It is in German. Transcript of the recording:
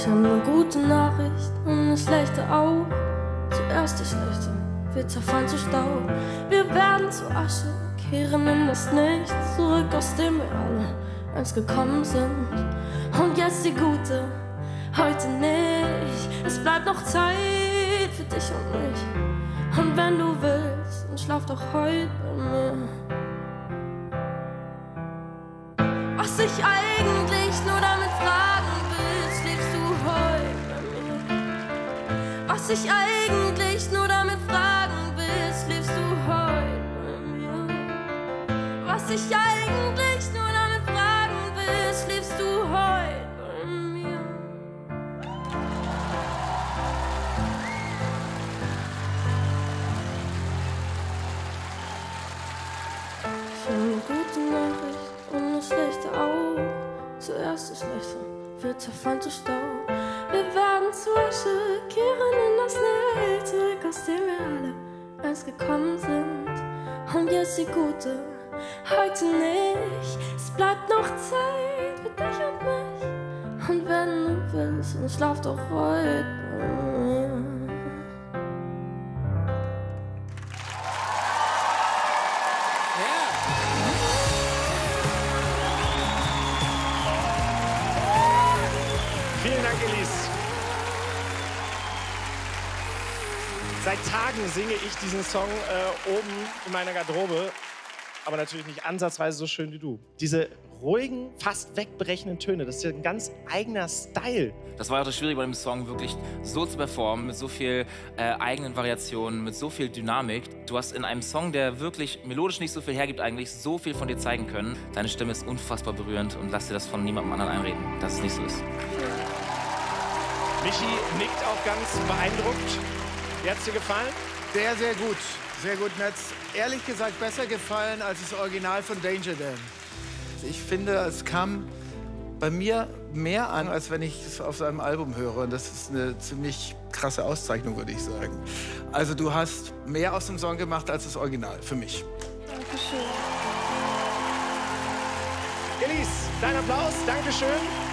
Ich habe eine gute Nachricht und eine schlechte auch. Zuerst die schlechte, wir zerfallen zu Staub. Wir werden zu Asche, kehren in das Nichts zurück, aus dem wir alle einst gekommen sind. Und jetzt die gute, heute nicht. Es bleibt noch Zeit für dich und mich. Und wenn du willst, dann schlaf doch heute bei mir. Was ich eigentlich nur damit ich eigentlich nur damit fragen will, schläfst du heute bei mir? Was ich eigentlich nur damit fragen will, schläfst du heute bei mir? Ich habe eine gute Nachricht und eine schlechte auch. Zuerst die schlechte, wir zerfallen zu Staub. Wir werden zu Asche, einst gekommen sind. Und jetzt die gute, heute nicht. Es bleibt noch Zeit für dich und mich. Und wenn du willst, dann schlaf doch heute. Vielen Dank, Elise. Seit Tagen singe ich diesen Song äh, oben in meiner Garderobe, aber natürlich nicht ansatzweise so schön wie du. Diese ruhigen, fast wegbrechenden Töne, das ist ja ein ganz eigener Style. Das war auch das Schwierige bei dem Song, wirklich so zu performen, mit so viel äh, eigenen Variationen, mit so viel Dynamik. Du hast in einem Song, der wirklich melodisch nicht so viel hergibt, eigentlich so viel von dir zeigen können. Deine Stimme ist unfassbar berührend und lass dir das von niemandem anderen einreden, dass es nicht so ist. Michi nickt auch ganz beeindruckt. Wie hat's dir gefallen? Sehr, sehr gut. Sehr gut. Hat's ehrlich gesagt besser gefallen als das Original von Danger Dan. Ich finde, es kam bei mir mehr an, als wenn ich es auf seinem Album höre. Und das ist eine ziemlich krasse Auszeichnung, würde ich sagen. Also du hast mehr aus dem Song gemacht als das Original, für mich. Dankeschön. Elise, dein Applaus, Dankeschön.